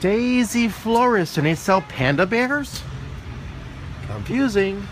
Daisy Florist and they sell panda bears? Confusing.